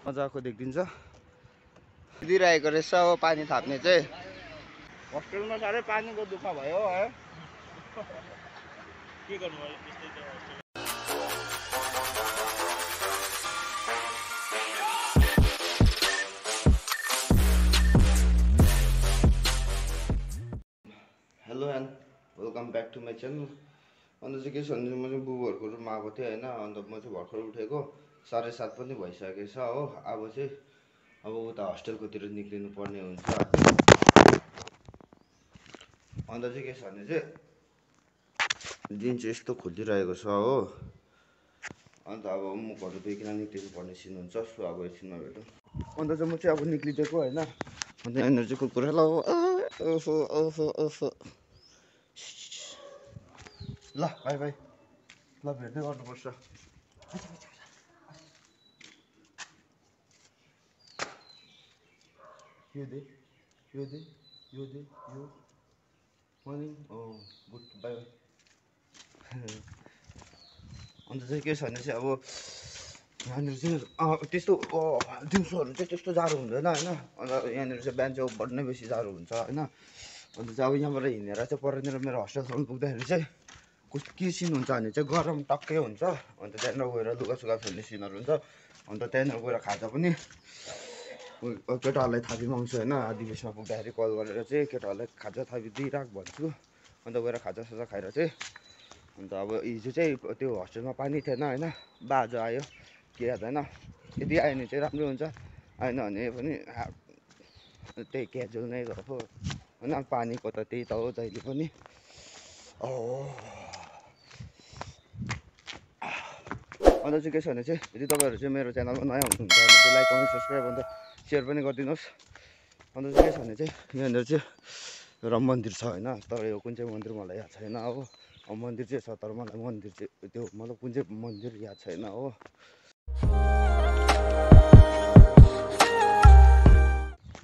मजाको देखिदिन्छ दिइरहेको रहेछ हो पानी थाप्ने चाहिँ। होस्टेलमा साह्रै पानीको दुःख भयो है के गर्नु। Hello and welcome back to my channel अन्त चाहिँ के छ भने म चाहिँ बुबुहरूको रुममा आएको थिएँ होइन अन्त म चाहिँ भर्खर उठेको। साढे सात पनि भइसकेको छ हो। अब चाहिँ अब उता होस्टेलकोतिर निक्लिनु पर्ने हुन्छ। अन्त चाहिँ के छ भने चाहिँ दिन चाहिँ यस्तो खोलिरहेको छ हो। अन्त अब मुखहरू दुइकन निक्लिनु पर्ने सिन हुन्छ। सो अब एकछिनमा भेटौँ। अन्त चाहिँ म चाहिँ अब निक्लिदिएको होइन। अन्त यहाँनिर चाहिँ कुकुरलाई ओहो ओहो ओहो ल भाइ भाइ ल भेट्दै गर्नुपर्छ। यो दे यो दे यो दे यो मर्निङ ओ गुड अन्त चाहिँ के छ भने चाहिँ अब यहाँनिर चाहिँ त्यस्तो दिउँसोहरू चाहिँ त्यस्तो जाडो हुँदैन होइन? अन्त यहाँनिर चाहिँ बिहान चाहिँ बढ् नै बेसी जाडो हुन्छ होइन? अन्त चाहिँ अब यहाँबाट हिँडेर चाहिँ परनिर मेरो होस्टेलसम्म पुग्दाखेरि चाहिँ कस्तो के सिन हुन्छ भने चाहिँ गरम टक्कै हुन्छ। अन्त त्यहाँनिर गएर लुगा सुगा फेर्ने सिनहरू हुन्छ। अन्त त्यहाँनिर गएर खाजा पनि केटाहरूलाई थापी माग्छु होइन बिचमा पुग्दाखेरि कल गरेर चाहिँ केटाहरूलाई खाजा थापी दिइराख भन्छु। अन्त गएर खाजा साजा खाएर चाहिँ अन्त अब हिजो चाहिँ त्यो होस्टेलमा पानी थिएन होइन बाजो आयो के याद होइन यदि आयो भने चाहिँ राम्रै हुन्छ आएन भने पनि त्यही क्याजुअल नै गएको होइन। पानीको त त्यही त हो जहिले पनि। अन्त चाहिँ के छ भने चाहिँ यदि तपाईँहरू चाहिँ मेरो च्यानलमा नयाँ हुनुहुन्छ भने चाहिँ लाइक कमेन्ट सब्सक्राइब अन्त सेयर पनि गरिदिनुहोस्। अन्त चाहिँ के छ भने चाहिँ यहाँनिर चाहिँ र मन्दिर छ होइन। तर यो कुन चाहिँ मन्दिर मलाई याद छैन हो। मन्दिर चाहिँ छ तर मलाई मन्दिर चाहिँ त्यो मतलब कुन चाहिँ मन्दिर याद छैन हो।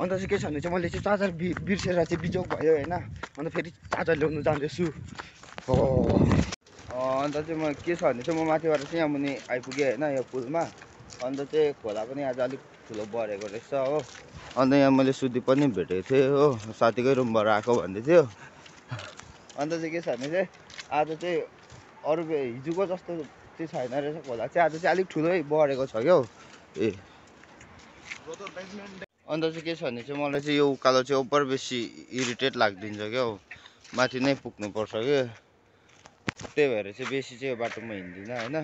अन्त चाहिँ के छ भने चाहिँ मैले चाहिँ चार्जर बि बिर्सेर चाहिँ बिजोग भयो होइन। अन्त फेरि चार्जर ल्याउनु जाँदैछु। हो। अन्त चाहिँ म के छ भने चाहिँ म माथिबाट चाहिँ यहाँ मुनि आइपुगेँ होइन यो पुलमा। अन्त चाहिँ खोला पनि आज अलिक ठुलो बढेको रहेछ हो। अन्त यहाँ मैले सुदी पनि भेटेको थिएँ हो। साथीकै रुमबाट आएको भन्दै थियो। अन्त चाहिँ के छ भने चाहिँ आज चाहिँ अरू हिजोको जस्तो चाहिँ छैन रहेछ खोला। चाहिँ आज चाहिँ अलिक ठुलै बढेको छ क्या हो। ए। अन्त चाहिँ के छ भने चाहिँ मलाई चाहिँ यो उकालो चाहिँ ओभर बेसी इरिटेट लागिदिन्छ क्या हो। माथि नै पुग्नुपर्छ क्या त्यही भएर चाहिँ बेसी चाहिँ यो बाटोमा हिँड्दिनँ होइन।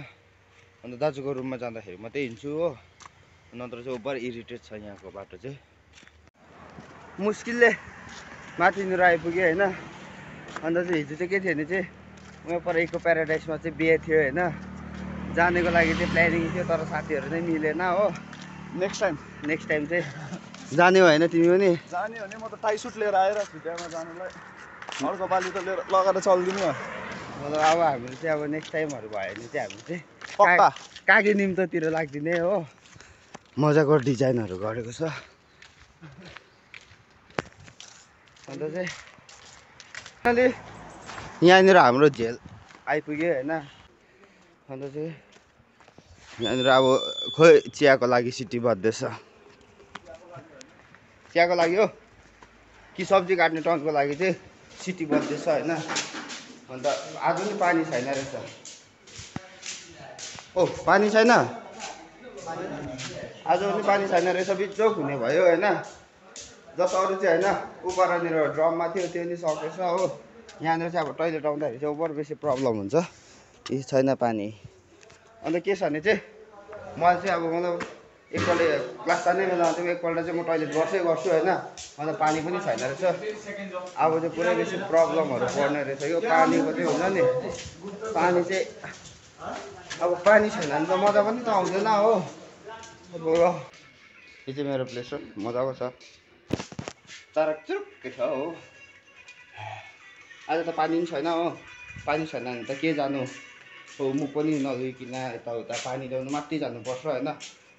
अन्त दाजुको रुममा जाँदाखेरि मात्रै हिँड्छु हो। नत्र चाहिँ ओभर इरिटेट छ यहाँको बाटो चाहिँ। मुस्किलले माथिनिर आइपुगेँ होइन। अन्त चाहिँ हिजो चाहिँ के थियो भने चाहिँ उयो पर इको प्याराडाइसमा चाहिँ बिहे थियो होइन। जानेको लागि चाहिँ प्लानिङ थियो तर साथीहरू नै मिलेन हो। नेक्स्ट टाइम नेक्स्ट टाइम चाहिँ जाने होइन तिमी पनि। जाने भने म त टाई सुट लिएर आएर छुट्यामा जानुलाई। अर्को पालि त लिएर लगाएर चल्दिनु। मतलब अब हाम्रो चाहिँ अब नेक्स्ट टाइमहरू भयो भने चाहिँ हामी चाहिँ कागे निम्तोतिर लाग्दिने हो। मजाको डिजाइनहरू गरेको छ। अन्त चाहिँ अहिले यहाँनिर हाम्रो झेल आइपुग्यो होइन। अन्त चाहिँ यहाँनिर अब खोइ चियाको लागि सिटी बज्दैछ चियाको लागि हो। कि सब्जी काट्ने टनको लागि चाहिँ सिटी बज्दैछ होइन। अन्त आज पनि पानी छैन रहेछ। ओ पानी छैन? आज पनि पानी छैन रहेछ बिचोक हुने भयो होइन? जस अरू चाहिँ होइन उपरनिर ड्रममा थियो त्यो नि सकेछ हो। यहाँनिर चाहिँ अब टोइलेट आउँदाखेरि चाहिँ ओभर बेसी प्रब्लम हुन्छ। यी छैन पानी। अन्त के छ भने चाहिँ मलाई चाहिँ अब मतलब एकपल्ट क्लास जाने बेलामा चाहिँ एकपल्ट चाहिँ म टोइलेट गर्छै गर्छु होइन? अन्त पानी पनि छैन रहेछ। अब चाहिँ पुरै बेसी प्रब्लमहरू पर्ने रहेछ। यो पानीको चाहिँ हुन्छ नि। पानी चाहिँ अब पानी छैन भने त मजा पनि त आउँदैन हो। चाहिँ मेरो प्लेस हो। मजाको छ। तर चुरुक्कै छ हो। आज त पानी पनि छैन हो। पानी छैन भने त के जानु? हो मुख पनि नधोइकन यताउता पानी ल्याउनु मात्रै जानुपर्छ होइन।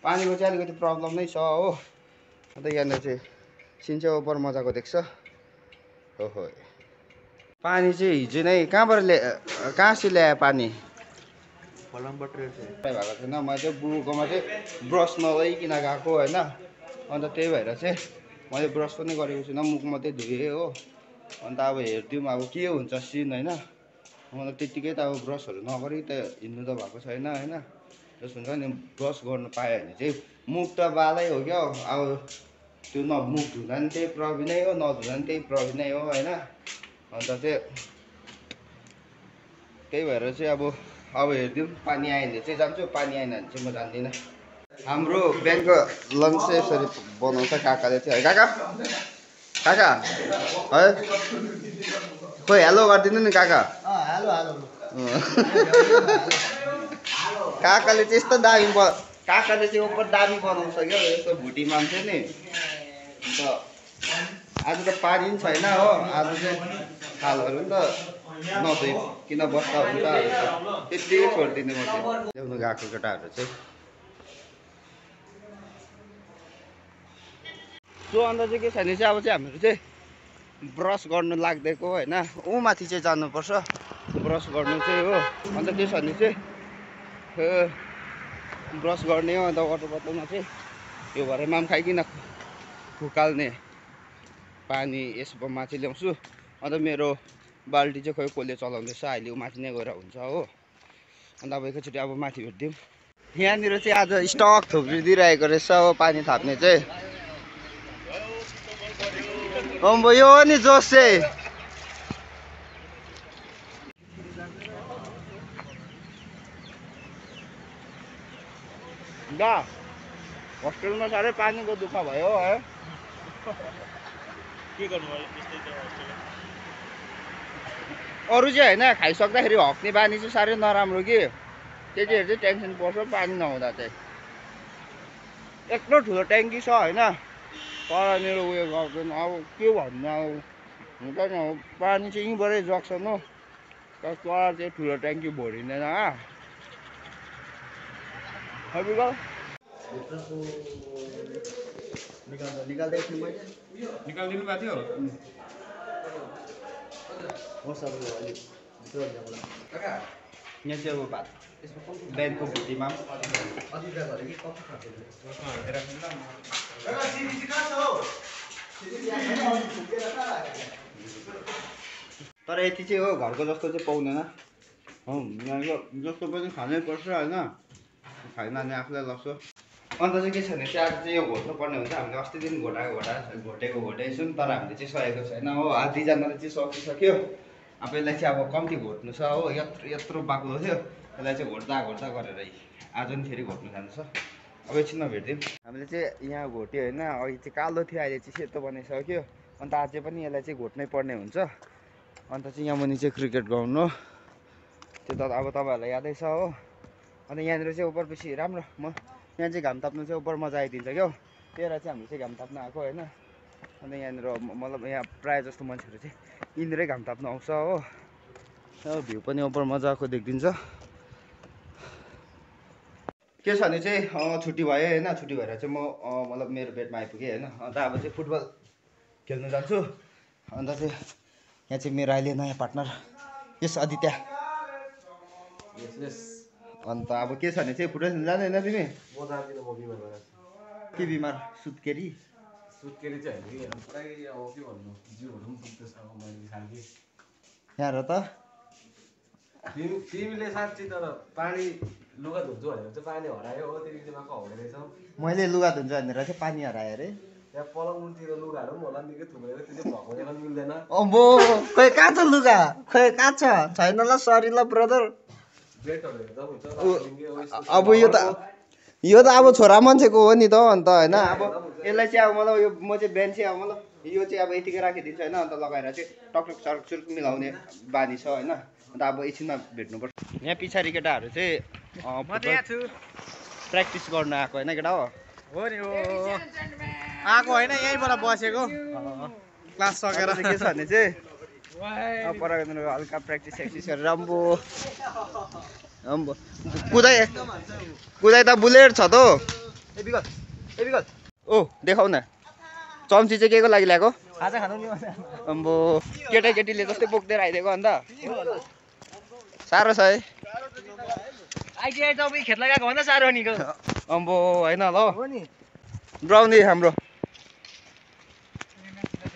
पानीको चाहिँ अलिकति प्रब्लम नै छ हो। अन्त यहाँनिर चाहिँ सिन चाहिँ ओभर मजाको देख्छ। हो हो पानी चाहिँ हिजो नै कहाँबाट ल्या कहाँ चाहिँ ल्यायो पानी? भएको छैन मैले चाहिँ बुबुकोमा चाहिँ ब्रस नगइकन गएको होइन। अन्त त्यही भएर चाहिँ मैले ब्रस पनि गरेको छुइनँ मुख मात्रै धोएँ हो। अन्त अब हेरिदिउँ अब के हुन्छ सिन होइन। मलाई त्यत्तिकै त अब ब्रसहरू नगरी त हिँड्नु त भएको छैन होइन। जस्तो हुन्छ नि ब्रस गर्नु पायो भने चाहिँ मुख त बालै हो क्या। अब त्यो न मुख धुँदा पनि त्यही प्रब्लमै हो नधुँदा पनि त्यही प्रब्लमै हो होइन। अन्त चाहिँ त्यही भएर चाहिँ अब अब हेरिदिउँ पानी आयो भने चाहिँ जान्छु पानी आएन भने चाहिँ म जान्दिनँ। हाम्रो बिहानको लन्च चाहिँ यसरी बनाउँछ काकाले चाहिँ। है काका? काका? है? खोइ हेलो गरिदिनु नि काका। काकाले चाहिँ यस्तो दामी ब काकाले चाहिँ ओभर दामी बनाउँछ क्या यस्तो भुटी मान्छे नि। अन्त आज त पानी पनि छैन हो। आज चाहिँ थालहरू पनि त नधोइ किन बस्दा हुन्छ त्यत्तिकै छोडिदिने म चाहिँ ल्याउनु गएको केटाहरू चाहिँ। सो अन्त चाहिँ के छ भने चाहिँ अब चाहिँ हामीहरू चाहिँ ब्रस गर्नु लाग्दिएको होइन। ऊ माथि चाहिँ जानुपर्छ। ब्रस गर्नु चाहिँ हो। अन्त के छ भने चाहिँ ब्रस गर्ने हो अन्त वाटर बोतलमा चाहिँ यो भरे माम खाइकन फुकाल्ने पानी यसो माथि ल्याउँछु। अन्त मेरो बाल्टी चाहिँ खोइ कसले चलाउँदैछ? अहिले ऊ माथि नै गएर हुन्छ हो। अन्त अब एकैचोटि अब माथि भेटिदिउँ यहाँनिर चाहिँ आज स्टक थुप्रिदिइरहेको रहेछ हो पानी थाप्ने चाहिँ। अम्बो यो नि जोस। चाहिँ दा होस्टेलमा साह्रै पानीको दुःख भयो है। के गर्नु भयो त्यस्तै त हस्टेल अरू चाहिँ होइन खाइसक्दाखेरि हक्ने बानी चाहिँ साह्रै नराम्रो कि। केटीहरू चाहिँ टेन्सन पर्छ पानी नहुँदा चाहिँ। यत्रो ठुलो ट्याङ्की छ होइन। तलनिर उयो गर्दैन अब के भन्नु अब हुन्छ नि अब पानी चाहिँ यहीँबाटै जक्सन हो। तर तल चाहिँ ठुलो ट्याङ्की भरिँदैन आ। बिगल निकाल्दै यहाँ चाहिँ अब भात बिहानको भुटीमा तर यति चाहिँ हो घरको जस्तो चाहिँ पाउँदैन। हो यहाँको जस्तो पनि खानै पर्छ होइन? खाएन भने आफूलाई लग्छ अन्त चाहिँ के छ भने चाहिँ आज चाहिँ यो घोट्नु पर्ने हुन्छ। हामीले अस्तिदेखि घोटाएको घोटाएको घोटेको घोटेको छौँ तर हामीले चाहिँ सकेको छैन। हो आधीजनाले चाहिँ सकिसक्यो। अब यसलाई चाहिँ अब कम्ती घोट्नु छ हो यत्रो यत्रो बाक्लो थियो यसलाई चाहिँ घोट्दा घोट्दा गरेर आज पनि फेरि घोट्नु जानु छ अब एकछिनमा भेट्दिउँ हामीले चाहिँ यहाँ घोट्यो होइन अघि चाहिँ कालो थियो अहिले चाहिँ सेतो बनाइसक्यो अन्त अझै पनि यसलाई चाहिँ घोट्नै पर्ने हुन्छ। अन्त चाहिँ यहाँ मुनि चाहिँ क्रिकेट ग्राउन्ड हो। त्यो त अब तपाईँहरूलाई यादै छ हो। अन्त यहाँनिर चाहिँ उपर पछि राम्रो म यहाँ चाहिँ घाम ताप्नु चाहिँ उपर मजा आइदिन्छ क्या हो। त्यही भएर चाहिँ हामी चाहिँ घाम ताप्नु आएको होइन। अन्त यहाँनिर मतलब यहाँ प्रायः जस्तो मान्छेहरू चाहिँ यहीँनिरै घाम ताप्नु आउँछ हो। भ्यू पनि उपर मजाको देखिदिन्छ। के छ भने चाहिँ छुट्टी भयो होइन छुट्टी भएर चाहिँ म मतलब मेरो बेडमा आइपुगेँ होइन। अन्त अब चाहिँ फुटबल खेल्नु जान्छु। अन्त चाहिँ यहाँ चाहिँ मेरो अहिले नयाँ पार्टनर यस आदित्य। अन्त अब के छ भने चाहिँ फुटबल खेल्नु जाँदैन तिमी? के बिमार? सुत्केरी? सुत्केरी चाहिँ कि अब पुरै अब के भन्नु जिउहरू पनि दुख्दैछ अब मैले खालके यहाँ त? तिमी तिमीले साँच्ची तर पानी लुगा धुन्छु भनेर चाहिँ पानी हरायो हो तिमी चाहिँ माखा हौडे रहेछौ। मैले लुगा धुन्छु भनेर चाहिँ पानी हराएँ अरे। त्यहाँ पलङतिर लुगाहरू पनि होला निकै थुप्रेर त्यो चाहिँ पनि मिल्दैन। अम्बो खोइ कहाँ छ लुगा? खोइ कहाँ छ? छैन ल सरी ल ब्रदर अब अब यो त यो त अब छोरा मान्छेको हो नि त अन्त होइन अब यसलाई चाहिँ अब मतलब यो म चाहिँ बिहान चाहिँ अब मतलब यो चाहिँ अब यतिकै राखिदिन्छु होइन अन्त लगाएर चाहिँ टकटक चर्क चुर्क मिलाउने बानी छ होइन अन्त अब एकछिनमा भेट्नुपर्छ। यहाँ पछाडि केटाहरू चाहिँ प्र्याक्टिस गर्न आएको होइन केटा हो? हो नि हो आएको होइन यहीँबाट बसेको। क्लास सकेर। के छ भने चाहिँ हल्का प्र्याक्टिस स्याक्टिस गरेर अम्बो कुदाइ कुदाइ त बुलेट छ त। ओ देखाउ न। चम्ची चाहिँ के को लागि ल्याएको? खाजा खानु नि अम्बो केटाकेटीले जस्तै बोक्दै आइदिएको अन्त। साह्रो छ है। अम्बो होइन ल। हो नि। ड्राउने हाम्रो।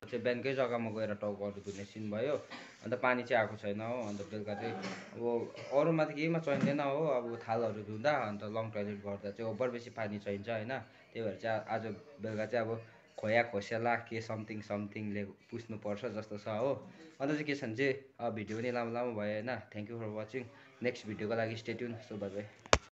चाहिँ बिहानकै जग्गामा गएर टाउकोहरू धुने सिन भयो। अन्त पानी चाहिँ आएको छैन हो अन्त बेलुका चाहिँ अब अरूमा त केहीमा चाहिँदैन हो अब थालहरू धुँदा अन्त लङ टोइलेट गर्दा चाहिँ ओभर बेसी पानी चाहिन्छ होइन। त्यही भएर चाहिँ आज बेलुका चाहिँ अब खोया खोसेला के समथिङ समथिङले पुस्नुपर्छ जस्तो छ हो। अन्त चाहिँ के छ भने चाहिँ भिडियो पनि लामो लामो भयो होइन। Thank you for watching next भिडियोको लागि स्टेट्युन सो बाई बाई